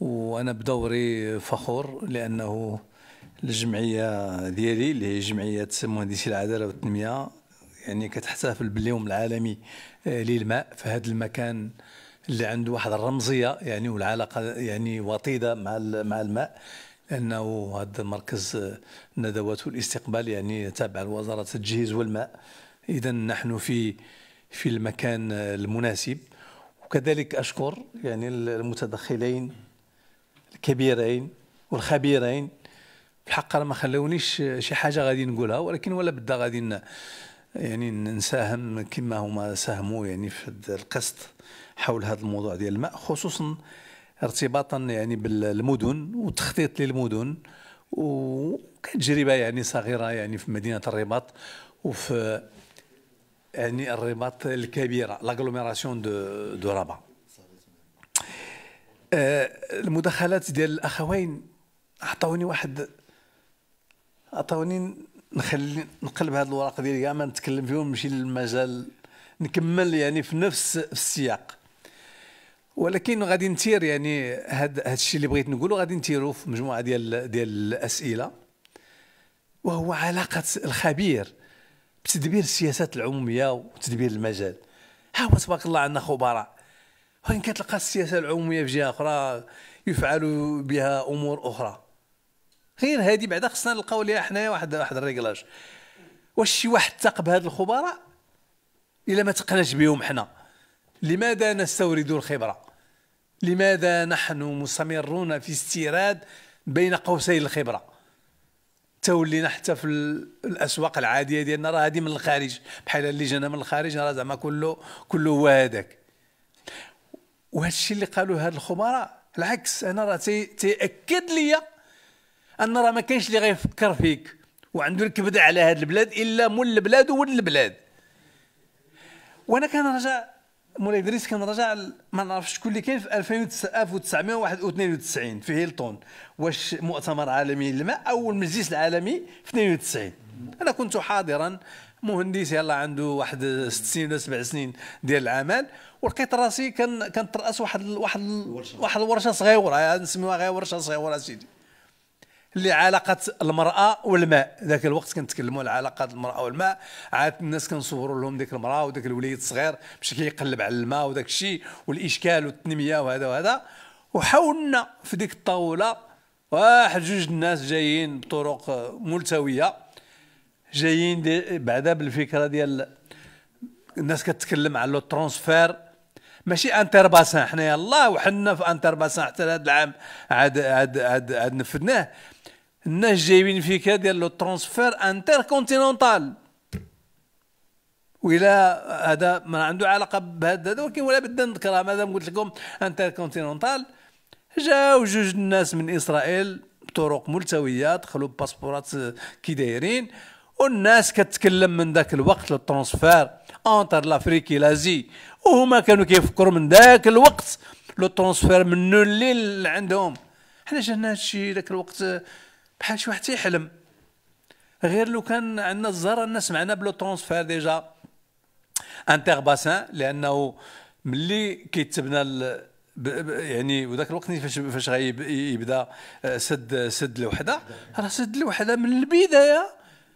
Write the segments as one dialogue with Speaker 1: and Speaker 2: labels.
Speaker 1: وأنا بدوري فخور لأنه الجمعية ديالي اللي هي جمعية مهندسي العدالة والتنمية يعني كتحتفل باليوم العالمي آه، للماء. في هذا المكان اللي عنده واحد الرمزية يعني والعلاقة يعني وطيدة مع مع الماء لأنه هذا المركز الندوات والاستقبال يعني تابع لوزارة التجهيز والماء. اذا نحن في في المكان المناسب. وكذلك أشكر يعني المتدخلين الكبيرين والخبيرين. الحق ما خلونيش شي حاجة غادي نقولها ولكن ولا بدا غادي يعني نساهم كما هما ساهموا يعني في القسط حول هذا الموضوع ديال الماء خصوصا ارتباطا يعني بالمدن والتخطيط للمدن. وكتجربة يعني صغيرة يعني في مدينة الرباط وفي يعني الرباط الكبيرة l'agglomération de de Rabat المداخلات ديال الأخوين عطاوني واحد عطاوني نخلي نقلب هذه الورقه ديالي كاع ما نتكلم فيهم نمشي للمجال نكمل يعني في نفس السياق. ولكن غادي نثير يعني هذا الشيء اللي بغيت نقوله غادي نثيرو في مجموعة ديال ديال الأسئلة وهو علاقة الخبير. بتدبير السياسات العمومية وتدبير المجال. ها هو تبارك الله عندنا خبراء. وين كتلقى السياسة العمومية في جهة أخرى يفعل بها أمور أخرى. غير هذه بعدا خصنا نلقاو ليها حنايا واحد واحد الريكلاج واش شي واحد ثق بهاد الخبراء؟ إلا ما تقناش بهم حنا. لماذا نستورد الخبرة؟ لماذا نحن مستمرون في استيراد بين قوسي الخبرة؟ تولينا حتى في الأسواق العادية ديالنا راه هذه من الخارج. بحال اللي جانا من الخارج راه زعما كله كله هو هذاك وهذا الشيء اللي قالوا هاد الخبراء العكس. أنا راه تيأكد لي أن راه ما كاينش اللي غيفكر فيك. وعنده الكبده على هاد البلاد إلا مول البلاد وولد البلاد. وأنا كنرجع مولاي إدريس كنرجع ما نعرفش شكون اللي كاين في 1992 في هيلتون. واش مؤتمر عالمي للماء أو المجلس العالمي في 92 أنا كنت حاضرا. مهندس يلا عنده واحد ست سنين ولا سبع سنين ديال العمل ولقيت راسي كان كنترأس واحد واحد واحد الورشة صغيرة. نسميوها غير ورشة صغيرة سيدي اللي علاقه المرأة والماء. ذاك الوقت كنتكلموا على علاقة المرأة والماء. عاد الناس كنصوروا لهم ديك المرأة وداك الوليد الصغير باش كيقلب على الماء وداك الشيء والإشكال والتنمية وهذا وهذا. وحاولنا في ديك الطاولة واحد جوج الناس جايين بطرق ملتوية جايين بعدا بالفكرة ديال الناس كتكلم على le transfert. ماشي inter-bassins حنا يلاه وحنا في inter-bassins حتى هذا العام عاد عاد عاد, عاد نفذناه الناس جايبين فيك ديال le transfert intercontinental وإلى هذا ما عنده علاقة بهذا ولكن ولا بد نذكرها. مادام قلت لكم انتر كونتينونتال جاو جوج الناس من إسرائيل بطرق ملتوية دخلوا passeport ات كي دايرين والناس كتكلم من ذاك الوقت le transfert entre l'Afrique et l'Asie. وهما كانوا كيفكروا من ذاك الوقت le transfert من النيل عندهم. حنا جانا هادشي ذاك الوقت بحال شي واحد تيحلم. غير لو كان عندنا الزهر الناس معنا ب le transfert déjà. inter-bassins لأنه ملي كيتبنى يعني وذاك الوقت فاش فاش غيبدا آه، سد سد الوحدة. راه سد الوحدة من البداية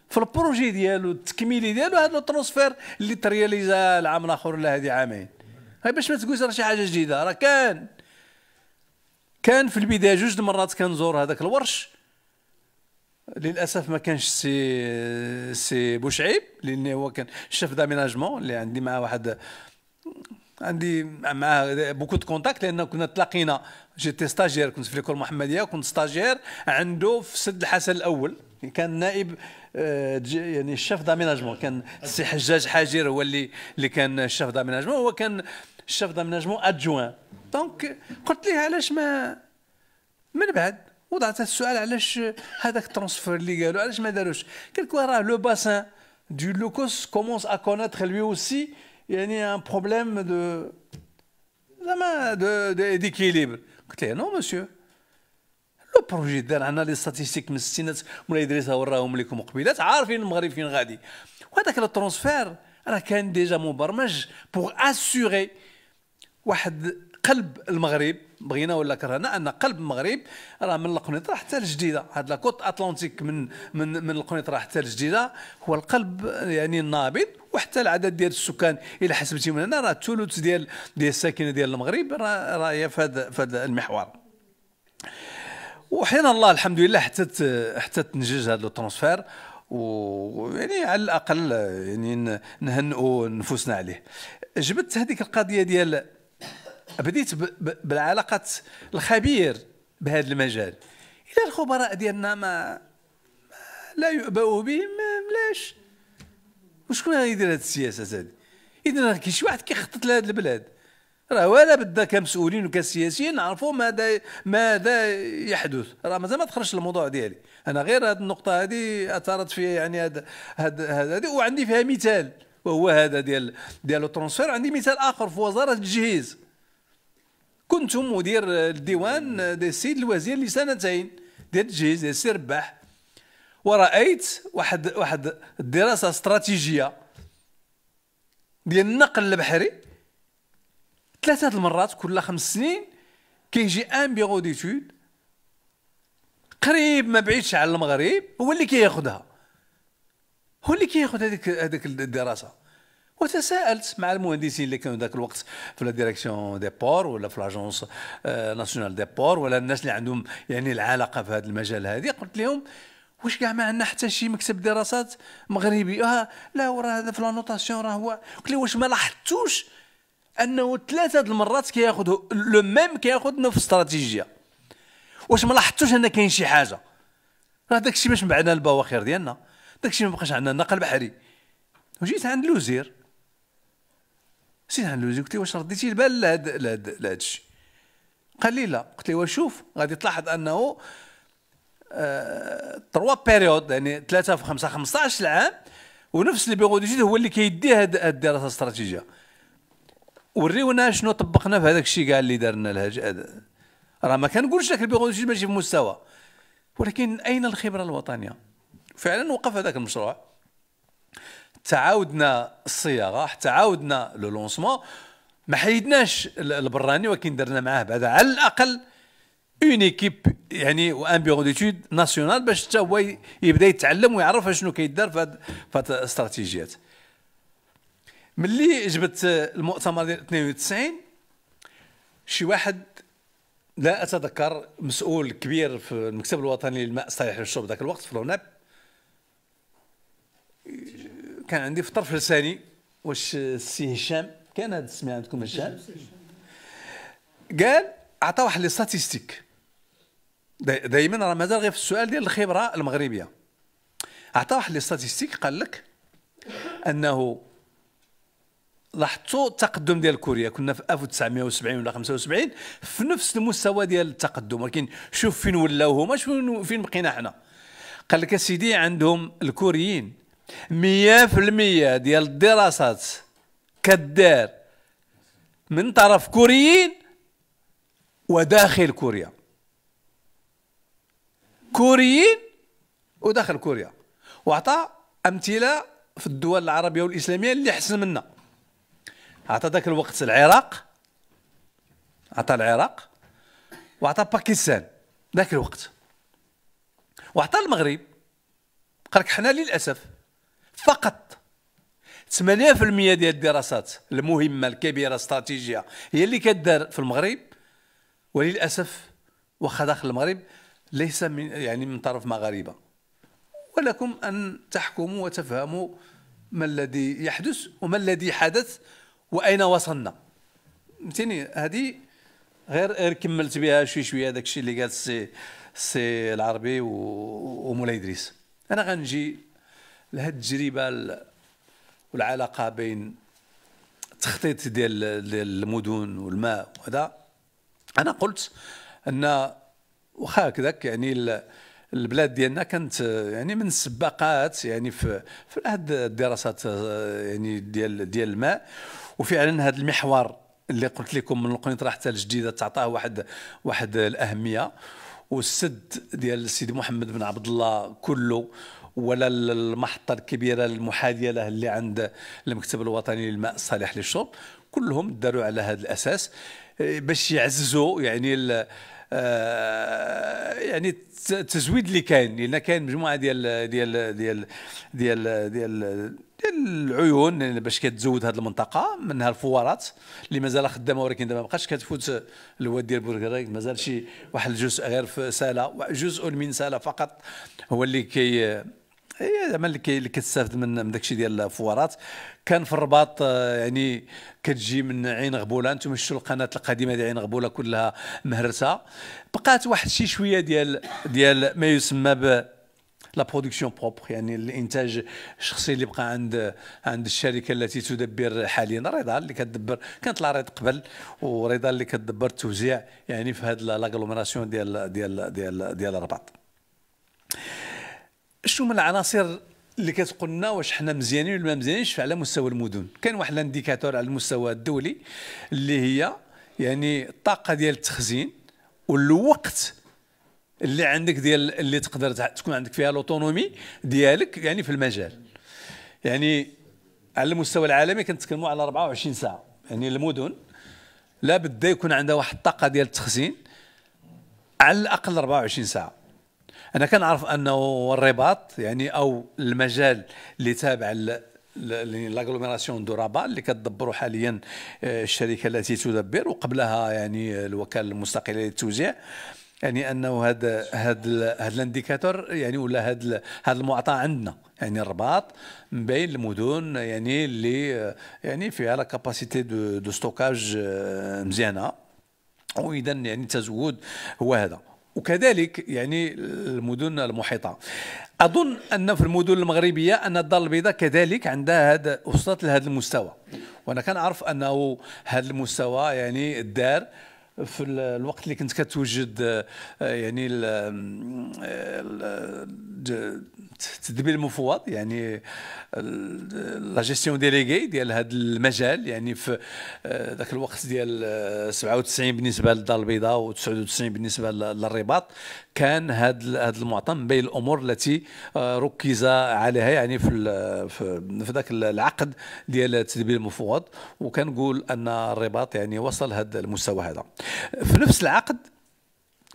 Speaker 1: في ال projet ديالو التكميلي ديالو هذا ال transfert اللي t réalisa العام الآخر ولا هذه عامين. هاي باش ما تقولش راه شي حاجة جديدة راه كان كان في البداية جوج المرات كنزور هذاك الورش. للأسف ما كانش سي سي بوشعيب لأن هو كان chef d'aménagement اللي عندي معاه واحد عندي معاه beaucoup de contacts لأن كنا تلاقينا j'étais stagiaire كنت في l'école محمدية وكنت stagiaire عنده في سد الحسن الأول. كان نائب آه، يعني ال chef d'aménagement. كان السي حجاج حاجر هو اللي اللي كان ال chef d'aménagement. هو كان ال chef d'aménagement adjoint donc قلت ليه علاش ما من بعد؟ وضعت السؤال علاش هذاك ال transfert اللي قالوا علاش ما داروش؟ لك راه le bassin دو لوكوس كومونس ا كونيتر lui اوسي يعني ان بروبليم دو زعما دو ديكيليبر قلت له نو مسيو لو بروجي دار عندنا لي ستاتيستيك من الستينات مولاي ادريس وراهم لكم قبيلات عارفين المغرب فين غادي. وهذاك لو ترونسفير راه كان ديجا مبرمج بوغ اسيغي واحد قلب المغرب بغينا ولا كرهنا أن قلب المغرب راه من القنيطرة حتى الجديدة. هاد لاكوت اتلانتيك من من من القنيطرة حتى الجديدة. هو القلب يعني النابض وحتى العدد ديال السكان إلى حسبتي من هنا راه الثلث ديال ديال الساكنة ديال المغرب راه راه هي في هذا المحور. وحين الله الحمد لله حتى حتى تنجز هذا الترانسفير ويعني على الأقل يعني نهنئوا نفوسنا عليه. جبت هذيك القضية ديال بديت بالعلاقات الخبير بهذا المجال. اذا الخبراء ديالنا ما لا يؤبأ بهم علاش وشكون غيدير هذه السياسة هذه اذا كاين شي واحد كيخطط لهذه البلاد. راه ولا بدا كمسؤولين وكسياسيين نعرفوا ماذا ماذا يحدث. راه مازال ما دخلش الموضوع ديالي. أنا غير هذه النقطة هذه اثرت فيها يعني هذا هذا وعندي فيها مثال. وهو هذا ديال ديال الترونسفير عندي مثال آخر في وزارة التجهيز كنت مدير الديوان ديال السيد الوزير لسنتين ديال التجهيز ديال السي رباح ورأيت واحد واحد الدراسة استراتيجية ديال النقل البحري. ثلاثة المرات كل خمس سنين كيجي ان بيرو ديتود قريب ما بعيدش على المغرب هو اللي كياخذها هو اللي كياخذ هذيك هذيك الدراسة. وتساءلت مع المهندسين اللي كانوا ذاك الوقت في la direction des ports ولا في l'agence nationale des ports ولا الناس اللي عندهم يعني العلاقة في هذا المجال هذه. قلت لهم واش كاع ما عندنا حتى شي مكتب دراسات مغربي؟ آه لا وراه هذا في la notation راه هو. قلت له واش ما لاحظتوش أنه ثلاثة المرات كياخذ le même كياخذ نفس استراتيجية؟ واش ما لاحظتوش أن كاين شي حاجة؟ راه داك الشيء باش بعدنا البواخر ديالنا داك الشيء ما بقاش عندنا النقل البحري. وجيت عند الوزير مشيت عند الوزير قلت له واش رديتي؟ البال لهذا لهذا الشيء قال لي لا. قلت له شوف غادي تلاحظ أنه trois périodes يعني 3 في 5 15 عام ونفس ال bureau d'études هو اللي كيدي هذه الدراسة الاستراتيجية. وريونا شنو طبقنا في هذاك الشيء كاع اللي دارنا الهج راه ما كنقولش لك ال bureau d'études ماشي في مستوى ولكن أين الخبرة الوطنية؟ فعلا وقف هذاك المشروع. تعاودنا الصياغه تعاودنا le lancement. ما حيدناش البراني ولكن درنا معاه بعد على الأقل une équipe يعني و un bureau d'études national باش حتى هو يبدأ يتعلم ويعرف شنو كيدار في هاد الاستراتيجيات. ملي جبت المؤتمر ديال 92 شي واحد لا أتذكر مسؤول كبير في المكتب الوطني للماء الصالح للشرب ذاك الوقت في l'ONEP كان عندي في طرف لساني واش السي هشام؟ كان هذا السميه عندكم هشام؟ قال عطى واحد les statistiques دائما راه مازال غير في السؤال ديال الخبرة المغربية. عطى واحد les statistiques قال لك أنه لاحظتوا التقدم ديال كوريا كنا في 1970 ولا 75 في نفس المستوى ديال التقدم. ولكن شوف فين ولاو هما شوف فين بقينا حنا. قال لك سيدي عندهم الكوريين. 100% ديال الدراسات كدار من طرف كوريين وداخل كوريا. كوريين وداخل كوريا. واعطى أمثلة في الدول العربية والإسلامية اللي أحسن منا. عطى ذاك الوقت العراق. عطى العراق. وعطى باكستان. ذاك الوقت. وعطى المغرب. قال لك حنا للأسف فقط. 8% ديال الدراسات المهمة الكبيرة الاستراتيجيه هي اللي كدار في المغرب وللأسف واخا داخل المغرب ليس من يعني من طرف مغاربة. ولكم أن تحكموا وتفهموا ما الذي يحدث وما الذي حدث وأين وصلنا. فهمتيني؟ هذه غير غير كملت بها شوي شوية هذاك الشيء اللي قال السي السي العربي ومولاي إدريس. أنا غنجي لهذه التجربة والعلاقة بين التخطيط ديال ديال المدن والماء وهذا. أنا قلت أن واخا هكذاك يعني البلاد ديالنا كانت يعني من السباقات يعني في في هذه الدراسات يعني ديال ديال الماء. وفعلا هذا المحور اللي قلت لكم من القنيطرة حتى الجديدة تعطاه واحد واحد الأهمية. والسد ديال السيد محمد بن عبد الله كله ولا المحطة الكبيرة المحاذية له اللي عند المكتب الوطني للماء الصالح للشرب. كلهم داروا على هذا الأساس آه، باش يعززوا يعني آه، يعني التزويد اللي كاين. لأن كاين مجموعة ديال ديال ديال ديال ديال العيون باش كتزود هذه المنطقة منها الفوارات اللي مازال خدامة ولكن دابا ما بقاش كتفوت الواد ديال بورغريك مازال شي واحد الجزء غير في سالا جزء من سالا فقط هو اللي كي هي زعما اللي كتستافد من داكشي ديال الفوارات. كان في الرباط آه، يعني كتجي من عين غبولة. أنتم شفتوا القناه القديمة ديال عين غبولة كلها مهرسة. بقات واحد شي شوية ديال ديال ما يسمى ب la production propre يعني الإنتاج الشخصي اللي بقى عند عند الشركة التي تدبر حاليا. ريضال اللي كتدبر كانت لا RED قبل وريضال اللي كتدبر التوزيع يعني في هذه l'agglomération ديال ديال ديال ديال الرباط. شنو من العناصر اللي كتقول لنا واش حنا مزيانين ولا ما مزيانينش على مستوى المدن؟ كاين واحد الانديكاتور على المستوى الدولي اللي هي يعني الطاقة ديال التخزين والوقت اللي عندك ديال اللي تقدر تكون عندك فيها الأوتونومي ديالك يعني في المجال. يعني على المستوى العالمي كنتكلموا على 24 ساعة. يعني المدن لا بد يكون عندها واحد الطاقة ديال التخزين على الأقل 24 ساعة. أنا كنعرف أنه الرباط يعني أو المجال اللي تابع l'agglomération de Rabat اللي كتدبروا حاليا آه، الشركة التي تدبر وقبلها يعني الوكالة المستقلة للتوزيع. يعني أنه هذا هذا هذا ال indicateur يعني ولا هذا هذا المعطى عندنا. يعني الرباط من بين المدن يعني اللي يعني فيها la capacité de de stockage مزيانة. واذا يعني التزود هو هذا. وكذلك يعني المدن المحيطة. أظن أن في المدن المغربية أن الدار البيضاء كذلك عندها هذا وصلت لهذا المستوى. وأنا كنعرف أنه هذا المستوى يعني الدار في الوقت اللي كنت كتوجد آه، يعني التدبير المفوض يعني la gestion déléguée ديال هذا المجال يعني في آه، ذاك الوقت ديال 97 آه، بالنسبة للدار البيضاء و99 بالنسبة للرباط. كان هذا هذا المعطى من بين الأمور التي ركز عليها يعني في في ذاك العقد ديال التدبير المفوض. وكنقول أن الرباط يعني وصل هذا المستوى هذا. في نفس العقد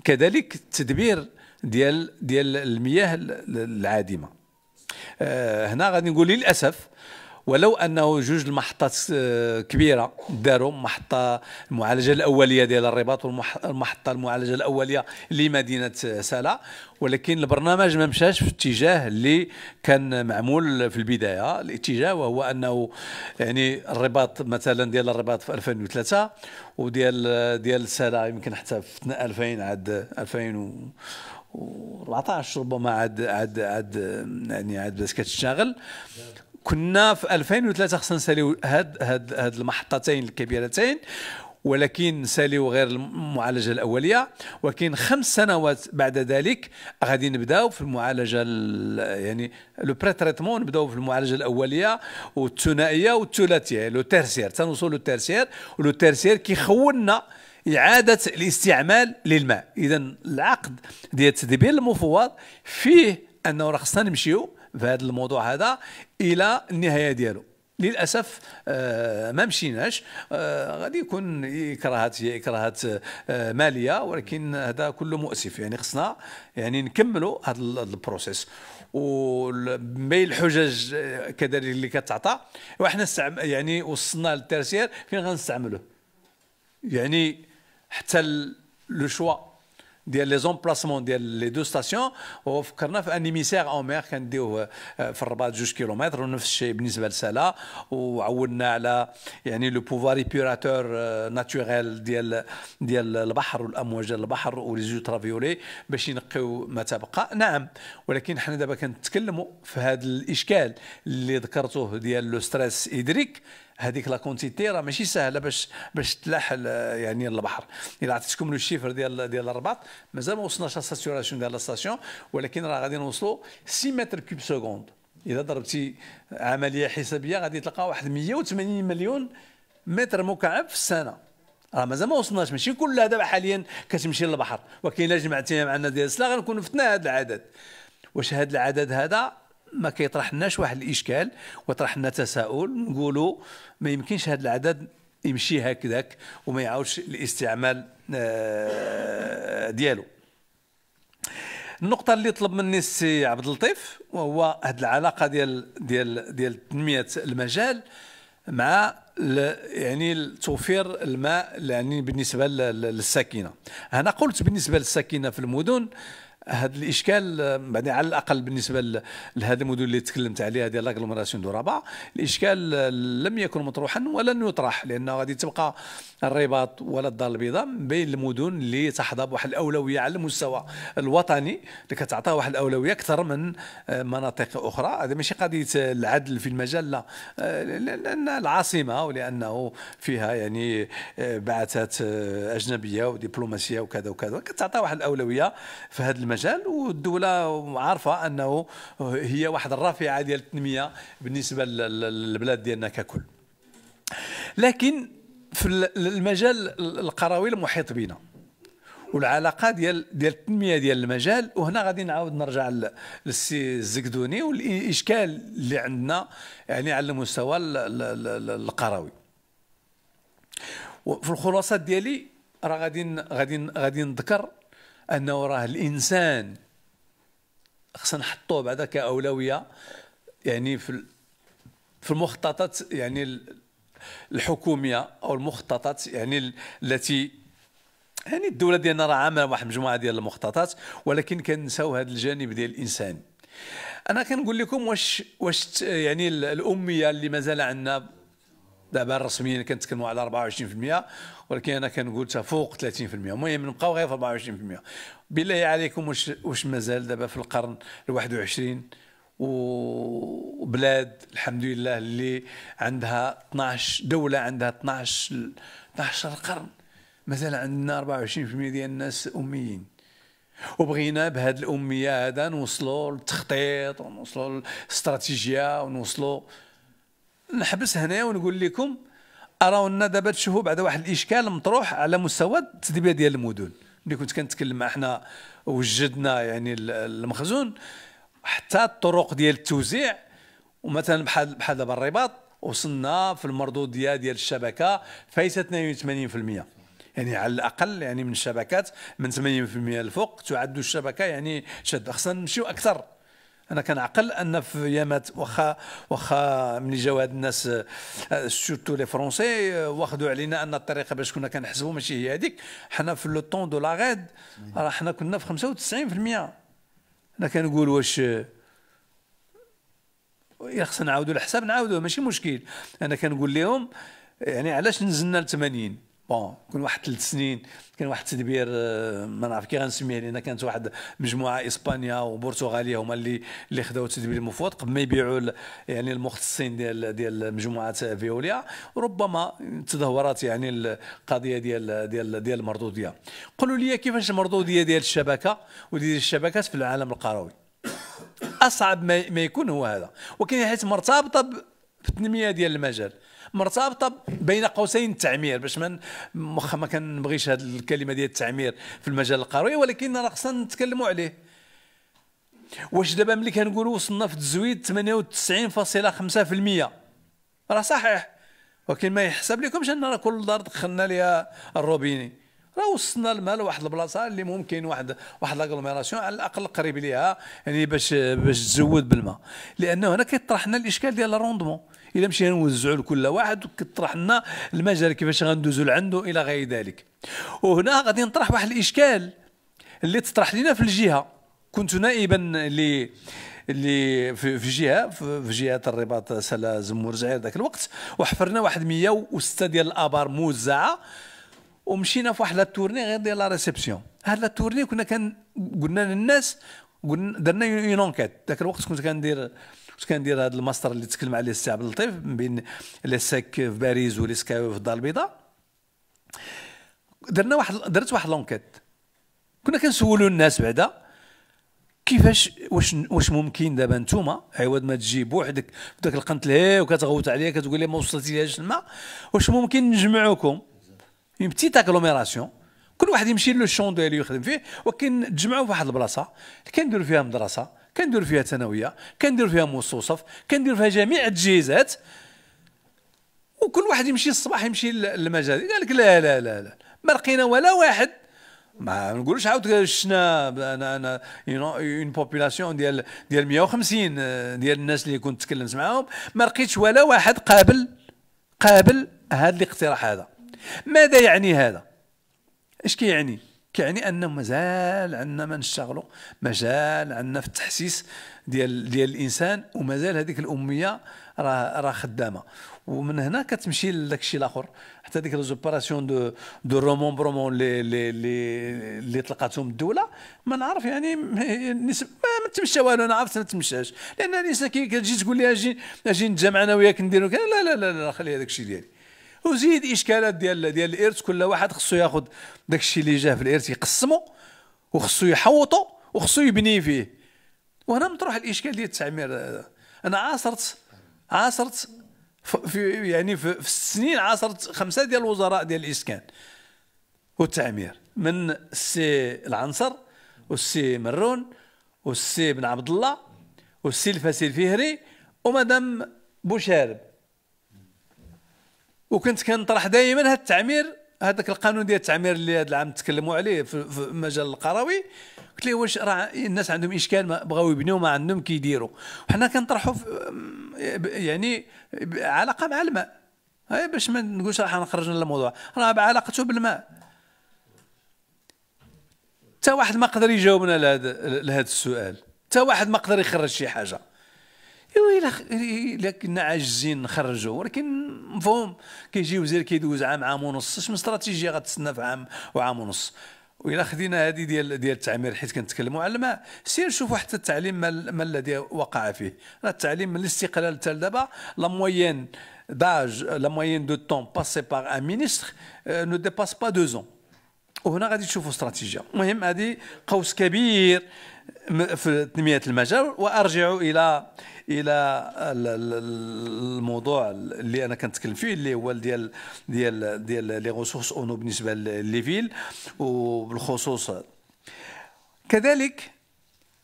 Speaker 1: كذلك تدبير ديال ديال المياه العادمة. آه، هنا غادي نقول للأسف ولو أنه جوج المحطات آه، كبيرة داروا محطة المعالجة الأولية ديال الرباط والمحطه المعالجة الأولية لمدينة سلا. ولكن البرنامج ما مشاش في الاتجاه اللي كان معمول في البداية. الاتجاه وهو أنه يعني الرباط مثلا ديال الرباط في 2003 وديال ديال سلا يمكن حتى في 2000 عاد 2014 ربما عاد عاد عاد يعني عاد بدات كتشتغل. كنا في 2003 خصنا نساليو هاد هاد هاد المحطتين الكبيرتين ولكن نساليو غير المعالجة الأولية ولكن خمس سنوات بعد ذلك غادي نبداو في المعالجة يعني le prétraitement نبداو في المعالجة الأولية والثنائية والثلاثية le tertiaire تنوصلوا لل tertiaire و le tertiaire كيخولنا إعادة الاستعمال للماء. إذا العقد ديال التدبير المفوض فيه أنه راه خصنا نمشيو في هذا الموضوع هذا إلى النهاية ديالو. للأسف آه ما مشيناش. آه غادي يكون إكراهات هي إكراهات آه مالية ولكن هذا كله مؤسف. يعني خصنا يعني نكملوا هذا البروسيس. وبين الحجج كذلك اللي كتعطى وحنا يعني وصلنا للترسير فين غنستعملوه؟ يعني حتى le choix ديال les emplacements ديال les deux stations وفكرنا في un émissaire en mer كنديوه في الرباط جوج كيلومتر ونفس الشيء بالنسبة لسلا وعودنا على يعني le pouvoir épurateur naturel ديال ديال البحر والأمواج ديال البحر و les ultraviolets باش ينقيو ما تبقى. نعم ولكن حنا دابا كنتكلموا في هذا الإشكال اللي ذكرته ديال le stress hydrique هذيك la quantité راه ماشي سهلة باش باش تلاح يعني البحر. إلا عطيتكم le chiffre ديال ديال الرباط مازال ما وصلناش لل saturation ديال la station ولكن راه غادي نوصلوا 6 mètres cubes seconde. إذا ضربتي عملية حسابية غادي تلقى واحد 180 مليون متر مكعب في السنة. راه مازال ما وصلناش. ماشي كلها دابا حاليا كتمشي للبحر. ولكن الا جمعتيها معنا ديال السلا غنكونوا فتنا هذا العدد. واش هذا العدد هذا؟ ما كيطرحناش واحد الإشكال ويطرح لنا تساؤل نقولوا ما يمكنش هذا العدد يمشي هكذاك وما يعاودش الاستعمال آه، ديالو. النقطة اللي طلب مني السي عبد اللطيف وهو هذه العلاقة ديال ديال ديال تنمية المجال مع يعني توفير الماء يعني بالنسبة للساكنة. أنا قلت بالنسبة للساكنة في المدن هذا الإشكال بعدين على الأقل بالنسبة لهذه المدن اللي تكلمت عليها ديال لاغلوميراسيون دو رابع الإشكال لم يكن مطروحا ولن يطرح لأنه غادي تبقى الرباط ولا الدار البيضاء بين المدن اللي تحظى بواحد الأولوية على المستوى الوطني اللي كتعطى واحد الأولوية أكثر من مناطق أخرى. هذا ماشي قضية العدل في المجال لا لأن العاصمة ولأنه فيها يعني بعثات أجنبية ودبلوماسية وكذا وكذا كتعطى واحد الأولوية في هذا المجال. والدولة عارفة أنه هي واحد الرافعة ديال التنمية بالنسبة للبلاد ديالنا ككل. لكن في المجال القروي المحيط بنا والعلاقة ديال ديال التنمية ديال المجال وهنا غادي نعاود نرجع للسي الزكدوني والإشكال اللي عندنا يعني على المستوى القروي. وفي الخلاصات ديالي راه غادي غادي غادي نذكر أنه راه الإنسان خصنا نحطوه بعدا كأولوية يعني في في المخططات يعني الحكومية أو المخططات يعني التي يعني الدولة ديالنا راه عاملة واحد مجموعه ديال المخططات ولكن كنساو هذا الجانب ديال الإنسان. أنا كنقول لكم واش واش يعني الأمية اللي مازال عندنا دابا رسميا كنتكلموا على 24% ولكن أنا كنقول فوق 30% المهم نبقاو غير في 24% بالله عليكم واش واش مازال دابا في القرن ال 21 وبلاد الحمد لله اللي عندها 12 دولة عندها 12 12 قرن. مازال عندنا 24% ديال الناس أميين. وبغينا بهذه الأمية هذا نوصلوا للتخطيط ونوصلوا للاستراتيجية ونوصلوا نحبس هنا ونقول لكم اراونا دابا تشوفوا بعد واحد الإشكال مطروح على مستوى التدبير ديال المدن. ملي كنت كنتكلم إحنا وجدنا يعني المخزون حتى الطرق ديال التوزيع ومثلا بحال بحال دابا الرباط وصلنا في المردودية ديال الشبكة فايسة 82% يعني على الأقل يعني من الشبكات من 80% الفوق تعد الشبكة يعني شد. خصنا نمشيو أكثر. أنا كنعقل أن في ايامات واخا واخا ملي جاو هاد الناس surtout les Français واخذوا علينا أن الطريقة باش كنا كنحسبوا ماشي هي هذيك. حنا في le temps de la RED راه حنا كنا في 95% أنا كنقول واش يا خصنا نعاودوا الحساب نعاودوه ماشي مشكل. أنا كنقول لهم يعني علاش نزلنا ل 80 bon كون واحد ثلاث سنين كان واحد التدبير آه، ما نعرف كي غنسميه لأن كانت واحد مجموعة اسبانيا وبرتغاليا هما اللي اللي خداو التدبير المفوض قبل ما يبيعوا يعني المختصين ديال ديال مجموعات فيوليا. ربما تدهورات يعني القضية ديال ديال ديال المردودية. قولوا لي كيفاش المردودية ديال الشبكة وديال الشبكات في العالم القروي؟ أصعب ما يكون هو هذا. وكاين حيث مرتبطة بالتنميه ديال المجال. مرتبطة بين قوسين التعمير باش ما ما كنبغيش هذه الكلمة ديال التعمير في المجال القروي ولكن راه خصنا نتكلموا عليه. واش دابا ملي كنقولوا وصلنا في التزويد 98.5% راه صحيح. ولكن ما يحسب لكمش أن راه كل دار دخلنا ليها الروبيني. راه وصلنا الماء لواحد البلاصة اللي ممكن واحد واحد لاغلوميراسيون على الأقل قريب ليها يعني باش باش تزود بالماء. لأنه هنا كيطرح لنا الإشكال ديال الروندمون الا مشينا نوزعوا لكل واحد كطرح لنا المجال كيفاش غندوزوا لعنده إلى غير ذلك. وهنا غادي نطرح واحد الإشكال اللي تطرح لنا في الجهة. كنت نائبا ل اللي في, في جهة في جهة الرباط سلا زمور زعير ذاك الوقت وحفرنا واحد 106 ديال الآبار موزعة ومشينا في واحد ال tournée غير ديال la réception هاد ال tournée كنا كان قلنا للناس قلنا درنا une enquête ذاك الوقت كنت كندير كنت كندير هذا الماستر اللي تكلم عليه السي عبد اللطيف من بين l'ESSEC في باريس و l'ISCAE في الدار البيضاء. درنا واحد درت واحد l'enquête. كنا كنسولوا الناس بعدا كيفاش واش واش ممكن دابا نتوما عوض ما تجي بوحدك بداك القنت لهي وكتغوت عليا كتقول لي ما وصلتيش الماء واش ممكن نجمعوكم؟ une petite agglomération كل واحد يمشي le champ ديالو يخدم فيه ولكن تجمعوا في واحد البلاصه كنديروا فيها مدرسه كندير فيها ثانوية كندير فيها مستوصف كندير فيها جميع التجهيزات وكل واحد يمشي الصباح يمشي للمجال. قال لك لا لا لا لا. ما لقينا ولا واحد. ما نقولش عاود شنا أنا أنا une population ديال ديال 150 ديال الناس اللي كنت تكلمت معاهم. ما لقيتش ولا واحد قابل قابل هذا الاقتراح هذا. ماذا يعني هذا؟ إيش كيعني؟ كيعني انه مازال عندنا ما نشتغلوا مازال عندنا في التحسيس ديال ديال الإنسان ومازال هذيك الأمية راه راه خدامة. ومن هنا كتمشي لذاك الشيء الآخر. حتى ديك les opérations de de remembrement اللي اللي اللي اللي طلقاتهم الدولة ما نعرف يعني ما تمشى والو أنا عرفت ما تمشاش. لأن الانسان كي كتجي تقول لي أجي أجي نتجمع أنا وياك نديرو لا لا لا لا خلي هذاك الشيء ديالي. وزيد إشكالات ديال ديال الإرث كل واحد خصو ياخذ داك الشيء اللي جاه في الإرث يقسمه وخصو يحوطه وخصو يبني فيه. وهنا مطروح الإشكال ديال التعمير أنا عاصرت عاصرت في يعني في, في السنين عاصرت خمسة ديال الوزراء ديال الإسكان والتعمير من السي العنصر والسي مرون والسي بن عبد الله والسي الفاسي الفهري ومدام بوشارب. وكنت كنطرح دائما هذا التعمير هذاك القانون ديال التعمير اللي هذا العام تكلموا عليه في, في مجال القروي. قلت له واش راه الناس عندهم إشكال ما بغاو يبنيو ما عندهم كيديروا. وحنا كنطرحوا يعني علاقه مع الماء. هاي باش ما نقولش راح نخرجنا الموضوع راه بعلاقته بالماء. حتى واحد ما قدر يجاوبنا لهذا لهذا السؤال. حتى واحد ما قدر يخرج شي حاجة. إلا كنا عاجزين نخرجوا ولكن مفهوم. كيجي وزير كيدوز عام عام ونص اش من استراتيجية غتسنى في عام وعام ونص؟ والى خدينا هذه ديال ديال التعمير حيت كنتكلموا على الماء. سير شوفوا حتى التعليم ما الذي وقع فيه. التعليم من الاستقلال حتى دابا la moyenne d'âge la moyenne de temps passé par un ministre ne dépasse pas deux ans وهنا غادي تشوفوا استراتيجية. المهم هذه قوس كبير. في تنمية المجال وأرجع إلى إلى الموضوع اللي أنا كنتكلم فيه اللي هو ديال ديال ديال les ressources en eau بالنسبة les villes وبالخصوص كذلك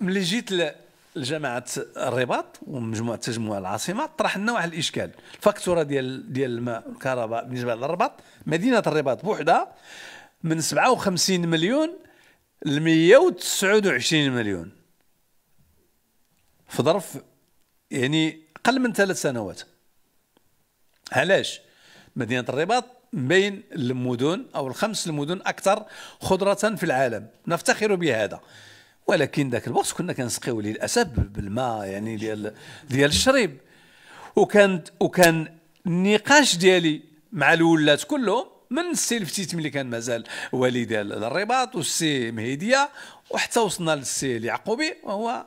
Speaker 1: ملي جيت لجامعة الرباط ومجموعة تجمع العاصمة طرح لنا واحد الإشكال. la facture ديال ديال الماء والكهرباء بالنسبة للرباط مدينة الرباط بوحدها من 57 مليون ل 129 مليون. في ظرف يعني أقل من ثلاث سنوات. علاش؟ مدينة الرباط بين المدن أو الخمس المدن أكثر خضرة في العالم. نفتخر بهذا. ولكن ذاك الوقت كنا كنسقيو للأسف بالماء يعني ديال ديال الشريب. وكان وكان النقاش ديالي مع الولات كلهم من السي الفتيت ملي كان مازال والي ديال الرباط والسي مهيدية وحتى وصلنا للسي اليعقوبي وهو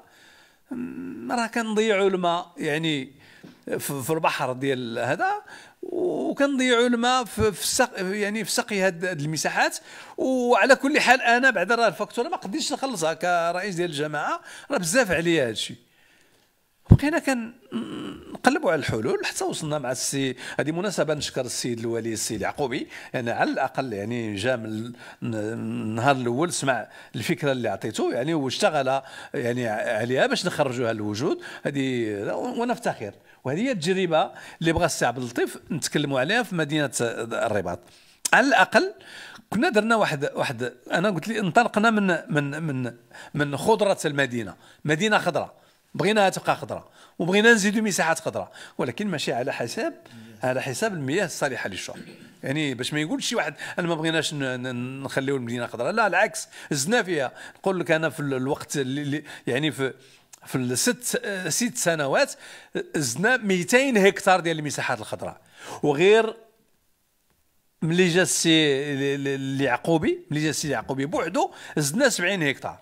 Speaker 1: راه كنضيعوا الماء يعني في البحر ديال هذا وكنضيعوا الماء في السق يعني في سقي هذه المساحات. وعلى كل حال أنا بعد راه la facture ما قديتش نخلصها كرئيس ديال الجماعة راه بزاف عليا هذا الشيء بقينا كنقلبوا على الحلول حتى وصلنا مع السي هذه مناسبة نشكر السيد الولي السي اليعقوبي يعني على الأقل يعني جا من النهار الأول سمع الفكرة اللي عطيته يعني واشتغل يعني عليها باش نخرجوها للوجود. هذه ونفتخر وهذه هي التجربة اللي بغى السي عبد اللطيف نتكلموا عليها في مدينة الرباط. على الأقل كنا درنا واحد واحد أنا قلت لي انطلقنا من من من من خضرة المدينة. مدينة خضراء. بغيناها تبقى خضراء وبغينا نزيدوا مساحات خضراء ولكن ماشي على حساب على حساب المياه الصالحة للشرب يعني باش ما يقولش شي واحد أنا ما بغيناش نخليو المدينة خضراء لا العكس زدنا فيها. نقول لك أنا في الوقت اللي يعني في في الست ست سنوات زدنا 200 هكتار ديال المساحات الخضراء. وغير ملي جا السي اليعقوبي ملي جا السي اليعقوبي بوحدو زدنا 70 هكتار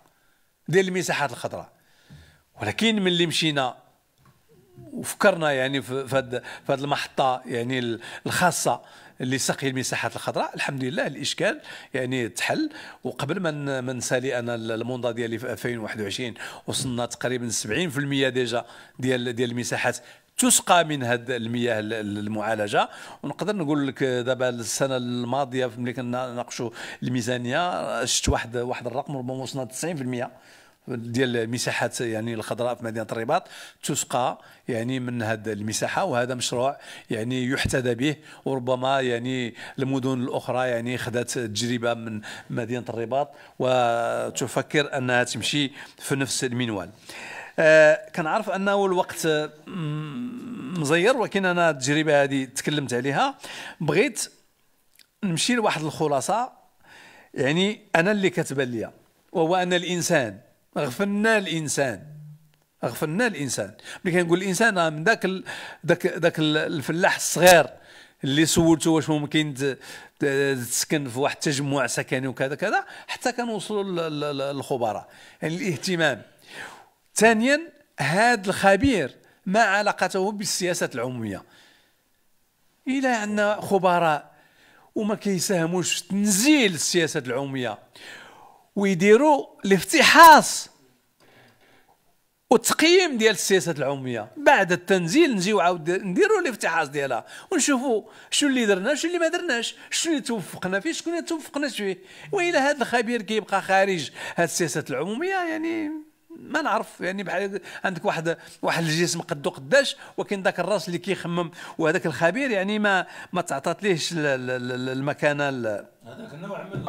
Speaker 1: ديال المساحات الخضراء. ولكن ملي مشينا وفكرنا يعني في هذه المحطة يعني الخاصة اللي سقي المساحات الخضراء الحمد لله الإشكال يعني تحل. وقبل ما من نسالي أنا le mandat ديالي في 2021 وصلنا تقريبا 70% déjà ديال ديال المساحات تسقى من هذه المياه المعالجة. ونقدر نقول لك دابا السنة الماضية ملي كنا ناقشوا الميزانية شفت واحد واحد الرقم ربما وصلنا 90% ديال المساحات يعني الخضراء في مدينة الرباط تسقى يعني من هذه المساحة وهذا مشروع يعني يحتذى به وربما يعني المدن الأخرى يعني خذت تجربه من مدينة الرباط وتفكر أنها تمشي في نفس المنوال. آه كنعرف أنه الوقت مزير ولكن أنا التجربه هذه تكلمت عليها بغيت نمشي لواحد الخلاصه يعني أنا اللي كتبان لي وهو ان الانسان غفلنا الإنسان. غفلنا الإنسان. ملي كنقول الإنسان من ذاك ذاك ذاك الفلاح الصغير اللي سولته واش ممكن تسكن في واحد التجمع سكني وكذا كذا حتى كنوصلوا للخبراء. يعني الاهتمام. ثانيا هذا الخبير ما علاقته بالسياسة العمومية. إلى عندنا خبراء وما كيساهموش في تنزيل السياسة العمومية. ويديروا الافتحاص والتقييم ديال السياسات العمومية. بعد التنزيل نجيو عاود نديروا الافتحاص ديالها. ونشوفوا شو اللي درنا شو اللي ما درناش شو اللي توفقنا فيه شكون اللي توفقناش فيه وإلى هذا الخبير كيبقى خارج هذه السياسات العمومية يعني ما نعرف يعني بحال عندك واحد واحد الجسم قدو قداش ولكن ذاك الراس اللي كيخمم وهذاك الخبير يعني ما ما تعطات ليش المكانة هذاك النوع من